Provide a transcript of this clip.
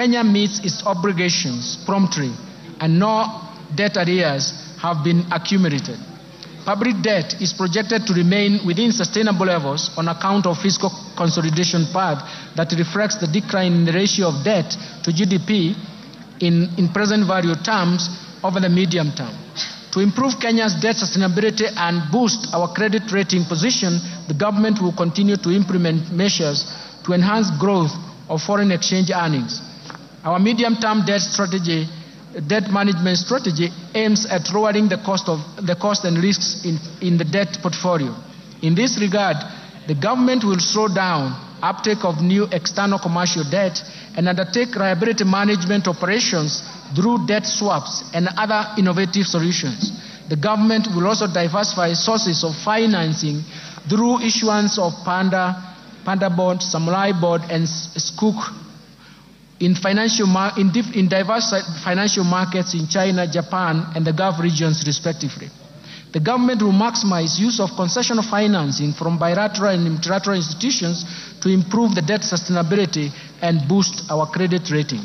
Kenya meets its obligations promptly and no debt arrears have been accumulated. Public debt is projected to remain within sustainable levels on account of fiscal consolidation path that reflects the decline in the ratio of debt to GDP in, in present value terms over the medium term. To improve Kenya's debt sustainability and boost our credit rating position, the government will continue to implement measures to enhance growth of foreign exchange earnings. Our medium-term debt strategy, debt management strategy aims at lowering the cost of the cost and risks in, in the debt portfolio. In this regard, the government will slow down uptake of new external commercial debt and undertake liability management operations through debt swaps and other innovative solutions. The government will also diversify sources of financing through issuance of Panda, Panda bond, Samurai bond, and Sukuk in, financial mar- in, in diverse financial markets in China, Japan, and the Gulf regions, respectively. The government will maximize use of concessional financing from bilateral and multilateral institutions to improve the debt sustainability and boost our credit rating.